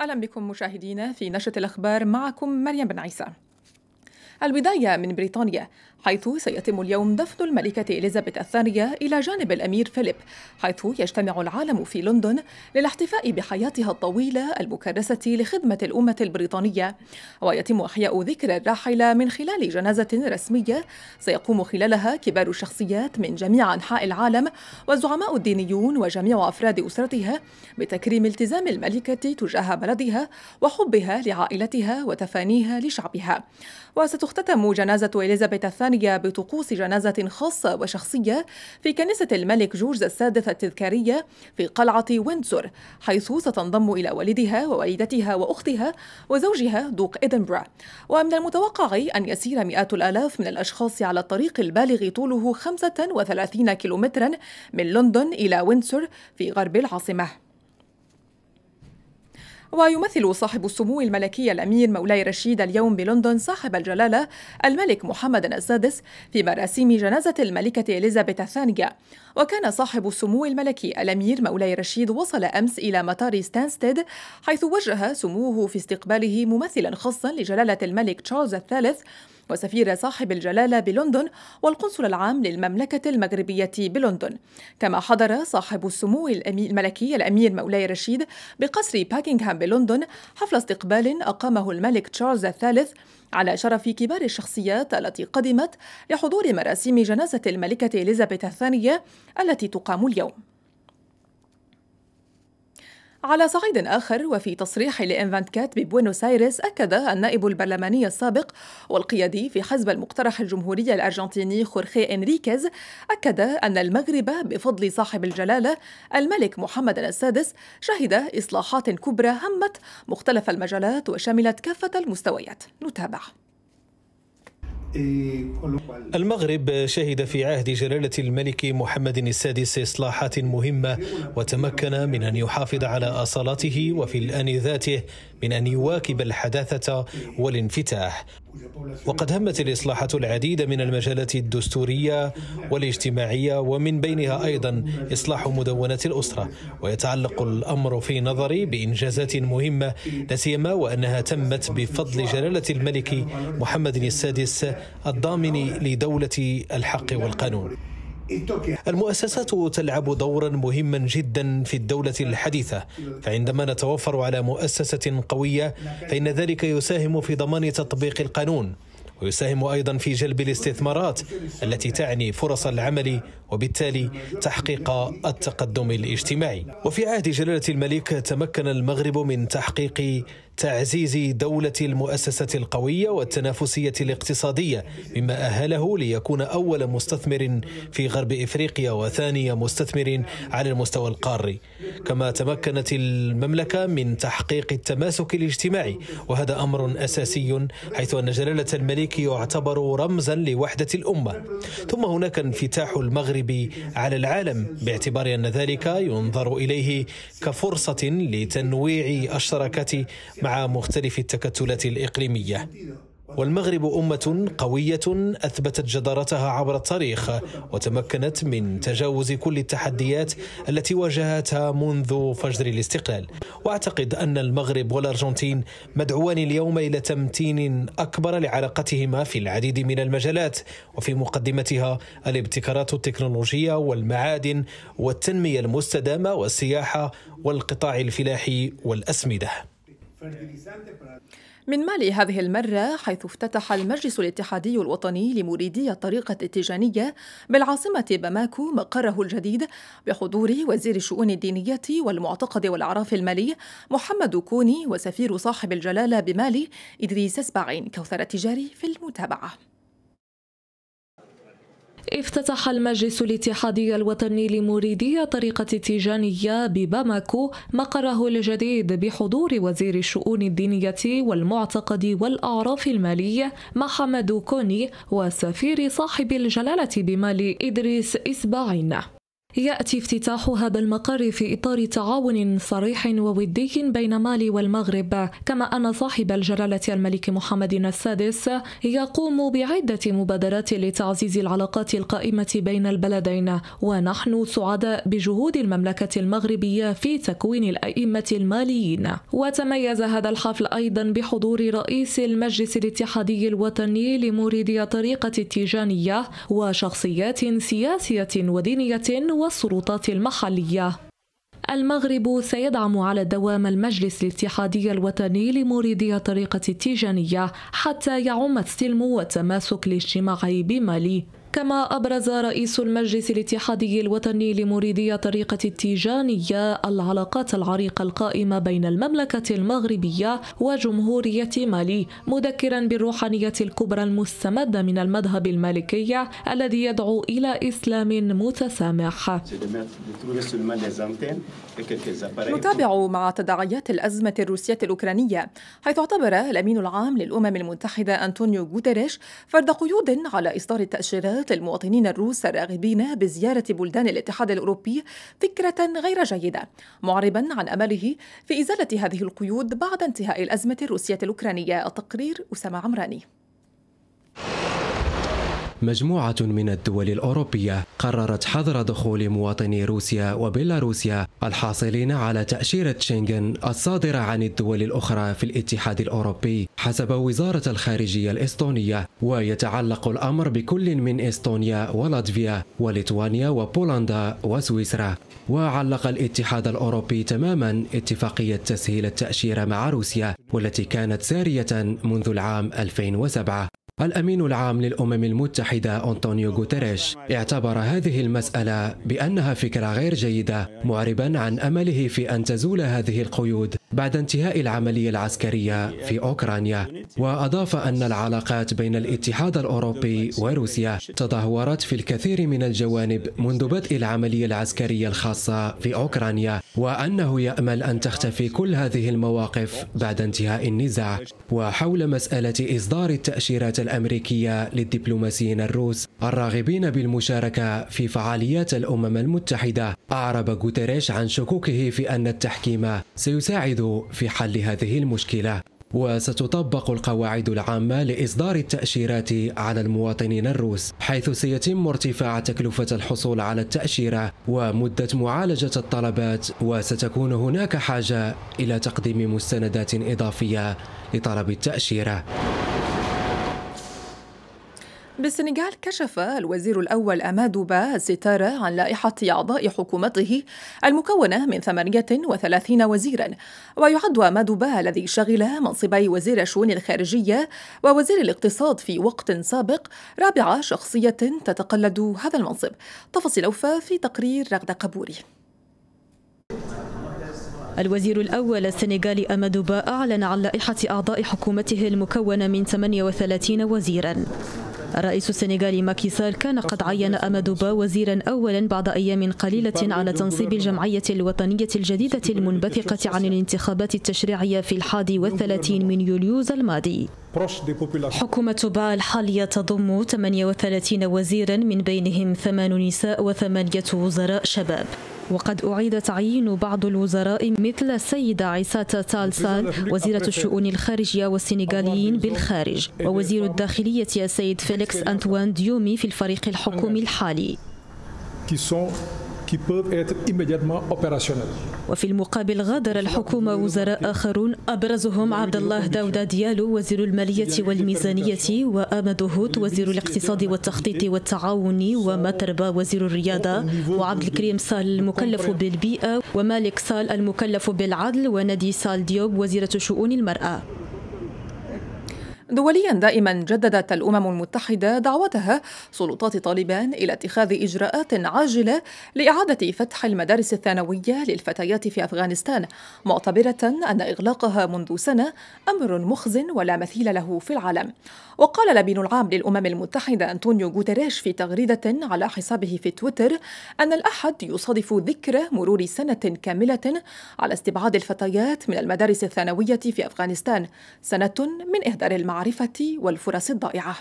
أهلا بكم مشاهدينا في نشرة الأخبار معكم مريم بن عيسى. البداية من بريطانيا حيث سيتم اليوم دفن الملكة إليزابيث الثانية إلى جانب الأمير فيليب حيث يجتمع العالم في لندن للاحتفاء بحياتها الطويلة المكرسة لخدمة الأمة البريطانية. ويتم إحياء ذكرى الراحلة من خلال جنازة رسمية سيقوم خلالها كبار الشخصيات من جميع أنحاء العالم والزعماء الدينيون وجميع أفراد أسرتها بتكريم التزام الملكة تجاه بلدها وحبها لعائلتها وتفانيها لشعبها. وستختتم جنازة إليزابيث الثانية بطقوس جنازة خاصة وشخصية في كنيسة الملك جورج السادس التذكارية في قلعة ويندسور حيث ستنضم إلى والدها ووالدتها وأختها وزوجها دوق إدنبرا. ومن المتوقع أن يسير مئات الآلاف من الأشخاص على الطريق البالغ طوله 35 كيلومترا من لندن إلى ويندسور في غرب العاصمة. ويمثل صاحب السمو الملكي الأمير مولاي رشيد اليوم بلندن صاحب الجلالة الملك محمد السادس في مراسيم جنازة الملكة إليزابيث الثانية. وكان صاحب السمو الملكي الأمير مولاي رشيد وصل أمس إلى مطار ستانستيد حيث وجه سموه في استقباله ممثلا خاصا لجلالة الملك تشارلز الثالث وسفير صاحب الجلالة بلندن والقنصل العام للمملكة المغربية بلندن. كما حضر صاحب السمو الملكي الأمير مولاي رشيد بقصر باكنغهام بلندن حفل استقبال أقامه الملك تشارلز الثالث على شرف كبار الشخصيات التي قدمت لحضور مراسيم جنازة الملكة إليزابيث الثانية التي تقام اليوم. على صعيد آخر وفي تصريح لإنفانتكات ببوينوس آيرس أكد النائب البرلماني السابق والقيادي في حزب المقترح الجمهوري الأرجنتيني خورخي إنريكيز أكد أن المغرب بفضل صاحب الجلالة الملك محمد السادس شهد إصلاحات كبرى همت مختلف المجالات وشملت كافة المستويات. نتابع. المغرب شهد في عهد جلالة الملك محمد السادس إصلاحات مهمة وتمكن من أن يحافظ على أصالته وفي الآن ذاته من أن يواكب الحداثة والانفتاح. وقد همت الإصلاحات العديد من المجالات الدستورية والاجتماعية ومن بينها أيضا إصلاح مدونة الأسرة. ويتعلق الأمر في نظري بإنجازات مهمة لا سيما وأنها تمت بفضل جلالة الملك محمد السادس الضامن لدولة الحق والقانون. المؤسسات تلعب دورا مهما جدا في الدولة الحديثة فعندما نتوفر على مؤسسة قوية فإن ذلك يساهم في ضمان تطبيق القانون ويساهم أيضا في جلب الاستثمارات التي تعني فرص العمل وبالتالي تحقيق التقدم الاجتماعي. وفي عهد جلالة الملك تمكن المغرب من تحقيق تعزيز دولة المؤسسة القوية والتنافسية الاقتصادية مما أهله ليكون أول مستثمر في غرب إفريقيا وثاني مستثمر على المستوى القاري. كما تمكنت المملكة من تحقيق التماسك الاجتماعي وهذا أمر أساسي حيث أن جلالة الملك يعتبر رمزا لوحدة الأمة. ثم هناك انفتاح المغرب على العالم باعتبار أن ذلك ينظر إليه كفرصة لتنويع الشراكات مع مع مختلف التكتلات الإقليمية. والمغرب أمة قوية أثبتت جدارتها عبر التاريخ وتمكنت من تجاوز كل التحديات التي واجهتها منذ فجر الاستقلال. وأعتقد أن المغرب والأرجنتين مدعوان اليوم إلى تمتين أكبر لعلاقتهما في العديد من المجالات وفي مقدمتها الابتكارات التكنولوجية والمعادن والتنمية المستدامة والسياحة والقطاع الفلاحي والأسمدة. من مالي هذه المرة حيث افتتح المجلس الاتحادي الوطني لمريدي الطريقة التيجانية بالعاصمة باماكو مقره الجديد بحضور وزير الشؤون الدينية والمعتقد والأعراف المالي محمد كوني وسفير صاحب الجلالة بمالي إدريس اسباعين كوثر التجاري في المتابعة. افتتح المجلس الاتحادي الوطني لمريدي الطريقة التيجانية بباماكو مقره الجديد بحضور وزير الشؤون الدينية والمعتقد والأعراف المالية محمد كوني وسفير صاحب الجلالة بمالي إدريس إسباعين يأتي افتتاح هذا المقر في إطار تعاون صريح وودي بين مالي والمغرب. كما أن صاحب الجلالة الملك محمد السادس يقوم بعدة مبادرات لتعزيز العلاقات القائمة بين البلدين. ونحن سعداء بجهود المملكة المغربية في تكوين الأئمة الماليين. وتميز هذا الحفل أيضا بحضور رئيس المجلس الاتحادي الوطني لمريدي طريقة التيجانية وشخصيات سياسية ودينية والسلطات المحلية. المغرب سيدعم على الدوام المجلس الاتحادي الوطني لمريدي طريقة التيجانية حتى يعم السلم والتماسك الاجتماعي بمالي. كما أبرز رئيس المجلس الاتحادي الوطني لمريدي طريقة التيجانية العلاقات العريقة القائمة بين المملكة المغربية وجمهورية مالي مذكرا بالروحانية الكبرى المستمدة من المذهب المالكي الذي يدعو إلى إسلام متسامح. نتابع مع تداعيات الأزمة الروسية الأوكرانية حيث اعتبر الأمين العام للأمم المتحدة أنطونيو غوتيريش فرض قيود على إصدار التأشيرات للمواطنين الروس الراغبين بزيارة بلدان الاتحاد الأوروبي فكرة غير جيدة معربا عن أمله في إزالة هذه القيود بعد انتهاء الأزمة الروسية الأوكرانية التقرير أسامة عمراني. مجموعة من الدول الأوروبية قررت حظر دخول مواطني روسيا وبيلاروسيا الحاصلين على تأشيرة شنغن الصادرة عن الدول الأخرى في الاتحاد الأوروبي حسب وزارة الخارجية الإسطونية ويتعلق الأمر بكل من إستونيا ولاتفيا وليتوانيا وبولندا وسويسرا. وعلق الاتحاد الأوروبي تماما اتفاقية تسهيل التأشيرة مع روسيا والتي كانت سارية منذ العام 2007 الأمين العام للأمم المتحدة أنطونيو غوتيريش اعتبر هذه المسألة بأنها فكرة غير جيدة معربا عن أمله في أن تزول هذه القيود بعد انتهاء العملية العسكرية في أوكرانيا. وأضاف أن العلاقات بين الاتحاد الأوروبي وروسيا تدهورت في الكثير من الجوانب منذ بدء العملية العسكرية الخاصة في أوكرانيا. وأنه يأمل أن تختفي كل هذه المواقف بعد انتهاء النزاع وحول مسألة إصدار التأشيرات الأمريكية للدبلوماسيين الروس الراغبين بالمشاركة في فعاليات الأمم المتحدة. أعرب غوتيريش عن شكوكه في أن التحكيم سيساعد في حل هذه المشكلة. وستطبق القواعد العامة لإصدار التأشيرات على المواطنين الروس حيث سيتم ارتفاع تكلفة الحصول على التأشيرة ومدة معالجة الطلبات وستكون هناك حاجة إلى تقديم مستندات إضافية لطلب التأشيرة. بالسنغال كشف الوزير الأول أمادو با الستارة عن لائحة أعضاء حكومته المكونة من 38 وزيرا. ويعد أمادو با الذي شغل منصبي وزير الشؤون الخارجية ووزير الاقتصاد في وقت سابق رابع شخصية تتقلد هذا المنصب. تفاصيل أوفى في تقرير رغد قبوري. الوزير الأول السنغالي أمادو با أعلن عن لائحة أعضاء حكومته المكونة من 38 وزيراً. الرئيس السنغالي ماكي سال كان قد عين أمادو با وزيرا أولا بعد أيام قليلة على تنصيب الجمعية الوطنية الجديدة المنبثقة عن الانتخابات التشريعية في الحادي والثلاثين من يوليوز الماضي. حكومة با الحالية تضم 38 وزيرا من بينهم ثمان نساء وثمانية وزراء شباب. وقد أعيد تعيين بعض الوزراء مثل السيدة عيساتا تال سال وزيرة الشؤون الخارجية والسنغاليين بالخارج ووزير الداخلية السيد فيليكس أنتوان ديومي في الفريق الحكومي الحالي. Qui peuvent être. وفي المقابل غادر الحكومة وزراء آخرون أبرزهم عبد الله داودا ديالو وزير المالية والميزانية وأمادو هوت وزير الاقتصاد والتخطيط والتعاون ومتار با وزير الرياضة وعبد الكريم سال المكلف بالبيئة ومالك سال المكلف بالعدل وندي سال ديوب وزيرة شؤون المرأة دوليا دائما جددت الأمم المتحدة دعوتها سلطات طالبان إلى اتخاذ إجراءات عاجلة لإعادة فتح المدارس الثانوية للفتيات في أفغانستان معتبرة أن إغلاقها منذ سنة أمر مخزن ولا مثيل له في العالم. وقال الأمين العام للأمم المتحدة أنطونيو غوتيريش في تغريدة على حسابه في تويتر أن الأحد يصادف ذكرى مرور سنة كاملة على استبعاد الفتيات من المدارس الثانوية في أفغانستان سنة من إهدار المعرفة والفرص الضائعة.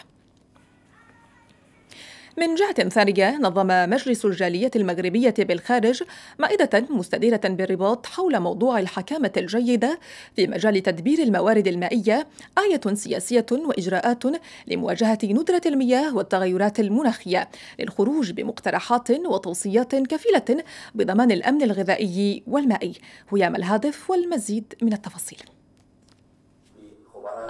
من جهة ثانية نظم مجلس الجالية المغربية بالخارج مائدة مستديرة بالرباط حول موضوع الحكامة الجيدة في مجال تدبير الموارد المائية آية سياسية وإجراءات لمواجهة ندرة المياه والتغيرات المناخية للخروج بمقترحات وتوصيات كفيلة بضمان الأمن الغذائي والمائي. هيام الهادف والمزيد من التفاصيل.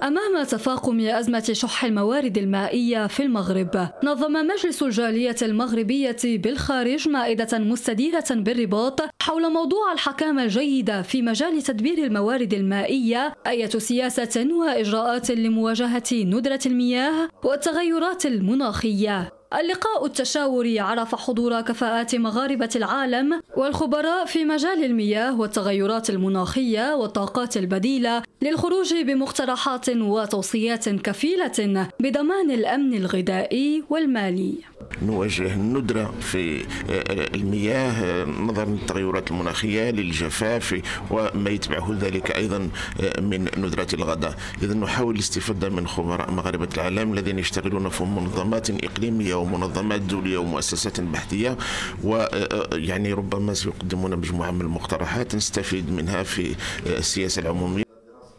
أمام تفاقم أزمة شح الموارد المائية في المغرب نظم مجلس الجالية المغربية بالخارج مائدة مستديرة بالرباط حول موضوع الحكامة الجيدة في مجال تدبير الموارد المائية أية سياسة وإجراءات لمواجهة ندرة المياه والتغيرات المناخية. اللقاء التشاوري عرف حضور كفاءات مغاربة العالم والخبراء في مجال المياه والتغيرات المناخية والطاقات البديلة للخروج بمقترحات وتوصيات كفيلة بضمان الأمن الغذائي والمالي. نواجه الندرة في آه، المياه نظرا للتغيرات المناخية للجفاف وما يتبعه ذلك أيضا آه، من ندرة الغداء. إذا نحاول الاستفادة من خبراء مغاربة العالم الذين يشتغلون في منظمات إقليمية ومنظمات دولية ومؤسسات بحثية ويعني آه، ربما سيقدمون مجموعة من المقترحات نستفيد منها في السياسة العمومية.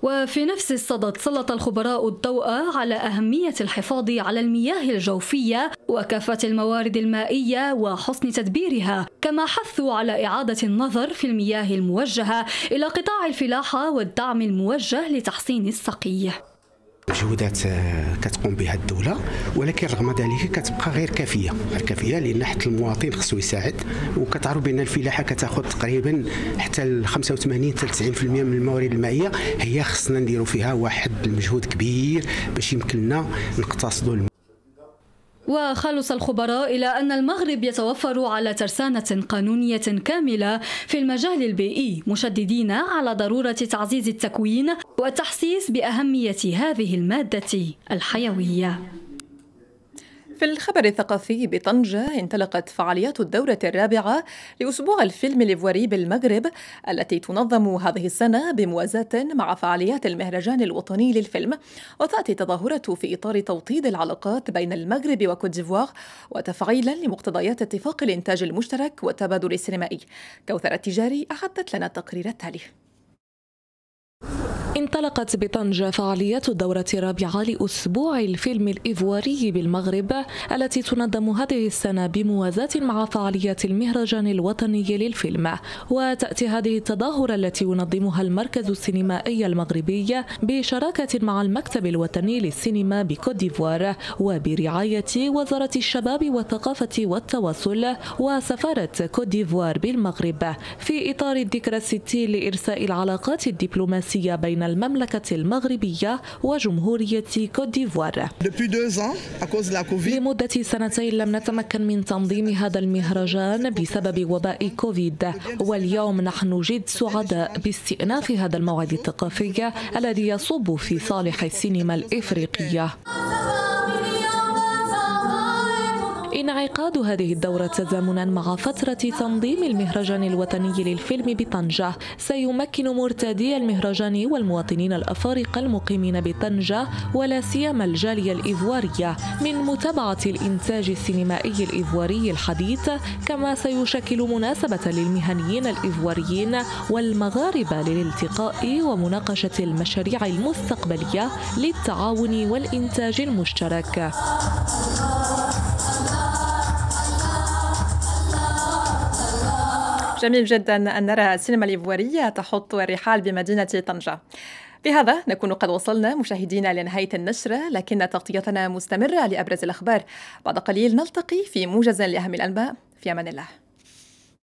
وفي نفس الصدد سلط الخبراء الضوء على أهمية الحفاظ على المياه الجوفية وكافة الموارد المائية وحسن تدبيرها كما حثوا على إعادة النظر في المياه الموجهة إلى قطاع الفلاحة والدعم الموجه لتحسين السقي. مجهودات آه، كتقوم بها الدولة ولكن رغم ذلك كتبقى غير كافية. غير كافية لأن حتى المواطن خصو يساعد وكتعرف بأن الفلاحة كتأخذ تقريبا حتى ل 85 حتى 90% من الموارد المائية هي خصنا نديروا فيها واحد المجهود كبير باش يمكن لنا نقتصدوا وخلص الخبراء إلى أن المغرب يتوفر على ترسانة قانونية كاملة في المجال البيئي مشددين على ضرورة تعزيز التكوين والتحسيس بأهمية هذه المادة الحيوية. في الخبر الثقافي بطنجة انطلقت فعاليات الدورة الرابعة لأسبوع الفيلم الإيفواري بالمغرب التي تنظم هذه السنة بموازاة مع فعاليات المهرجان الوطني للفيلم. وتأتي التظاهرة في إطار توطيد العلاقات بين المغرب وكوت ديفوار وتفعيلا لمقتضيات اتفاق الإنتاج المشترك والتبادل السينمائي. كوثر التجاري أعدت لنا التقرير التالي. انطلقت بطنجة فعاليات الدورة الرابعة لأسبوع الفيلم الإيفواري بالمغرب التي تنظم هذه السنة بموازاة مع فعاليات المهرجان الوطني للفيلم. وتأتي هذه التظاهرة التي ينظمها المركز السينمائي المغربي بشراكة مع المكتب الوطني للسينما بكوت ديفوار وبرعاية وزارة الشباب والثقافة والتواصل وسفارة كوت ديفوار بالمغرب. في إطار الذكرى الستين لإرساء العلاقات الدبلوماسية بين المملكة المغربية وجمهورية كوت ديفوار. لمدة سنتين لم نتمكن من تنظيم هذا المهرجان بسبب وباء كوفيد. واليوم نحن جد سعداء باستئناف هذا الموعد الثقافي الذي يصب في صالح السينما الإفريقية. انعقاد هذه الدورة تزامنا مع فترة تنظيم المهرجان الوطني للفيلم بطنجة سيمكن مرتدي المهرجان والمواطنين الأفارقة المقيمين بطنجة ولا سيما الجالية الإيفوارية من متابعة الإنتاج السينمائي الإيفواري الحديث كما سيشكل مناسبة للمهنيين الإيفواريين والمغاربة للالتقاء ومناقشة المشاريع المستقبلية للتعاون والإنتاج المشترك. جميل جدا أن نرى السينما الإيفوارية تحط الرحال بمدينة طنجة. بهذا نكون قد وصلنا مشاهدينا لنهاية النشرة لكن تغطيتنا مستمرة لأبرز الأخبار. بعد قليل نلتقي في موجز لأهم الأنباء. في أمان الله.